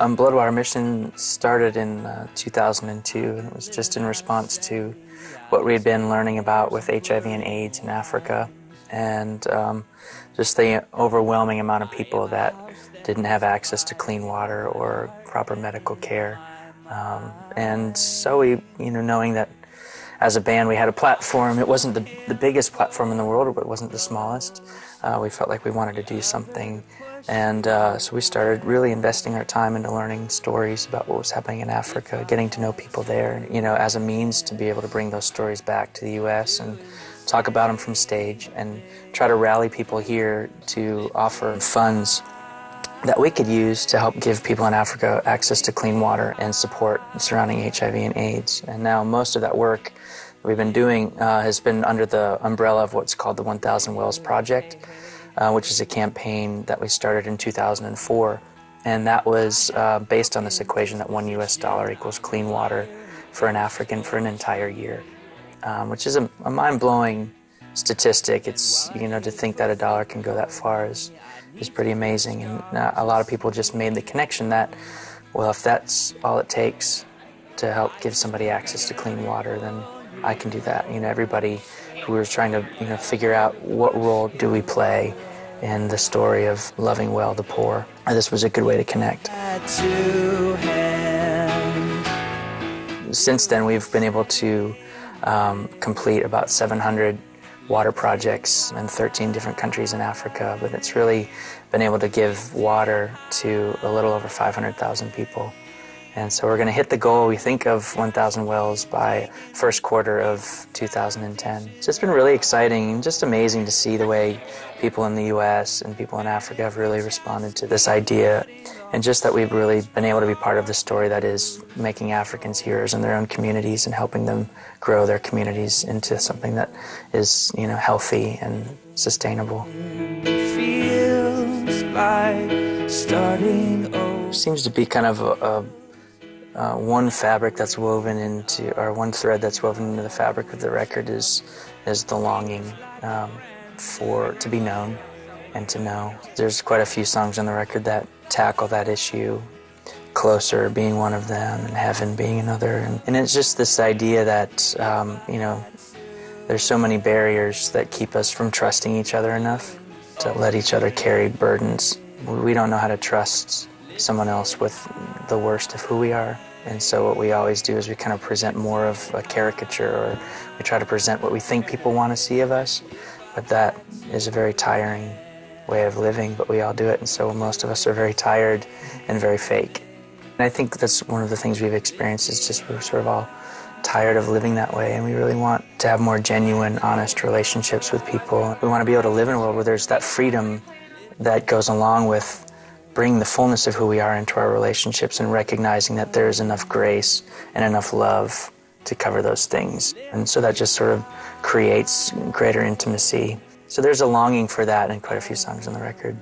Um, Bloodwater Mission started in uh, 2002, and it was just in response to what we had been learning about with HIV and AIDS in Africa, and um, just the overwhelming amount of people that didn't have access to clean water or proper medical care. Um, and so we, you know, knowing that as a band we had a platform, it wasn't the, the biggest platform in the world, but it wasn't the smallest. Uh, we felt like we wanted to do something and uh, so we started really investing our time into learning stories about what was happening in Africa, getting to know people there, you know, as a means to be able to bring those stories back to the U.S. and talk about them from stage and try to rally people here to offer funds that we could use to help give people in Africa access to clean water and support surrounding HIV and AIDS. And now most of that work we've been doing uh, has been under the umbrella of what's called the 1,000 Wells Project uh, which is a campaign that we started in 2004. And that was uh, based on this equation that one US dollar equals clean water for an African for an entire year, um, which is a, a mind blowing statistic. It's, you know, to think that a dollar can go that far is, is pretty amazing. And uh, a lot of people just made the connection that, well, if that's all it takes to help give somebody access to clean water, then I can do that. You know, everybody who was trying to, you know, figure out what role do we play in the story of loving well the poor. This was a good way to connect. Since then, we've been able to um, complete about 700 water projects in 13 different countries in Africa, but it's really been able to give water to a little over 500,000 people. And so we're going to hit the goal, we think, of 1,000 wells by first quarter of 2010. So it's been really exciting and just amazing to see the way people in the U.S. and people in Africa have really responded to this idea. And just that we've really been able to be part of the story that is making Africans heroes in their own communities and helping them grow their communities into something that is, you know, healthy and sustainable. Like Seems to be kind of a, a uh, one fabric that's woven into, or one thread that's woven into the fabric of the record is, is the longing um, for to be known and to know. There's quite a few songs on the record that tackle that issue. Closer being one of them, and Heaven being another, and, and it's just this idea that um, you know there's so many barriers that keep us from trusting each other enough to let each other carry burdens. We don't know how to trust someone else with the worst of who we are. And so what we always do is we kind of present more of a caricature or we try to present what we think people want to see of us. But that is a very tiring way of living, but we all do it. And so most of us are very tired and very fake. And I think that's one of the things we've experienced is just we're sort of all tired of living that way and we really want to have more genuine, honest relationships with people. We want to be able to live in a world where there's that freedom that goes along with bring the fullness of who we are into our relationships and recognizing that there is enough grace and enough love to cover those things. And so that just sort of creates greater intimacy. So there's a longing for that in quite a few songs on the record.